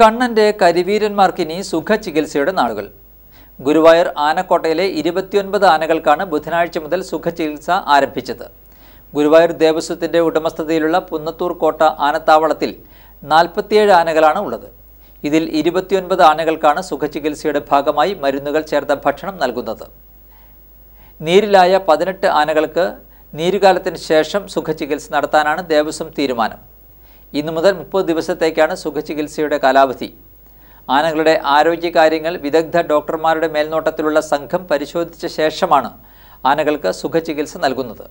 കണ്ണന്റെ കരിവീരന്മാർക്കിനി സുഖചികിത്സയുടെ നാളുകൾ. ഗുരുവായൂർ ആനക്കോട്ടയിലെ ഇരുപത്തിയൊൻപത് ആനകൾക്കാണ് ബുധനാഴ്ച മുതൽ സുഖചികിത്സ ആരംഭിച്ചത്. ഗുരുവായൂർ ദേവസ്വത്തിന്റെ ഉടമസ്ഥതയിലുള്ള പുന്നത്തൂർ കോട്ട ആനത്താവളത്തിൽ നാൽപ്പത്തിയേഴ് ആനകളാണ് ഉള്ളത്. ഇതിൽ ഇരുപത്തിയൊൻപത് ആനകൾക്കാണ് സുഖചികിത്സയുടെ ഭാഗമായി മരുന്നുകൾ ചേർത്ത ഭക്ഷണം നൽകുന്നത്. നീരിലായ പതിനെട്ട് ആനകൾക്ക് നീരുകാലത്തിന് ശേഷം സുഖചികിത്സ നടത്താനാണ് ദേവസ്വം തീരുമാനം. ഇന്നു മുതൽ മുപ്പത് ദിവസത്തേക്കാണ് സുഖചികിത്സയുടെ കാലാവധി. ആനകളുടെ ആരോഗ്യകാര്യങ്ങൾ വിദഗ്ധ ഡോക്ടർമാരുടെ മേൽനോട്ടത്തിലുള്ള സംഘം പരിശോധിച്ച ശേഷമാണ് ആനകൾക്ക് സുഖചികിത്സ നൽകുന്നത്.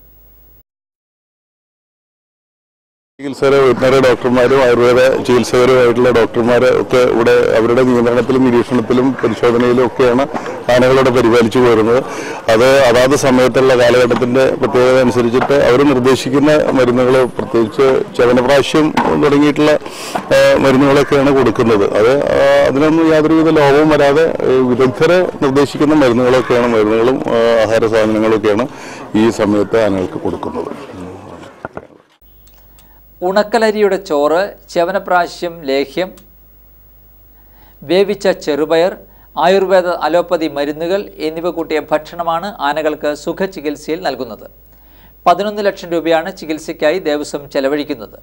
ചികിത്സകരെ വെറ്റിനറി ഡോക്ടർമാരും ആയുർവേദ ചികിത്സകരുമായിട്ടുള്ള ഡോക്ടർമാരെ ഒക്കെ ഇവിടെ അവരുടെ നിയന്ത്രണത്തിലും നിരീക്ഷണത്തിലും പരിശോധനയിലും ഒക്കെയാണ് ആനകളോടെ പരിപാലിച്ചു പോരുന്നത്. അത് അതാത് സമയത്തുള്ള കാലഘട്ടത്തിന്റെ പ്രത്യേകത അനുസരിച്ചിട്ട് അവർ നിർദ്ദേശിക്കുന്ന മരുന്നുകൾ പ്രത്യേകിച്ച് ചവനപ്രാശ്യം തുടങ്ങിയിട്ടുള്ള മരുന്നുകളൊക്കെയാണ് കൊടുക്കുന്നത്. അത് അതിനൊന്നും യാതൊരുവിധ ലോപവും വരാതെ വിദഗ്ധരെ നിർദ്ദേശിക്കുന്ന മരുന്നുകളൊക്കെയാണ് മരുന്നുകളും ആഹാര സാധനങ്ങളൊക്കെയാണ് ഈ സമയത്ത് ആനകൾക്ക് കൊടുക്കുന്നത്. ഉണക്കലരിയുടെ ചോറ് ചവനപ്രാശ്യം ലേഹ്യം വേവിച്ച ചെറുപയർ ആയുർവേദ അലോപ്പതി മരുന്നുകൾ എന്നിവ കൂട്ടിയ ഭക്ഷണമാണ് ആനകൾക്ക് സുഖ ചികിത്സയിൽ നൽകുന്നത്. പതിനൊന്ന് ലക്ഷം രൂപയാണ് ചികിത്സയ്ക്കായി ദേവസ്വം ചെലവഴിക്കുന്നത്.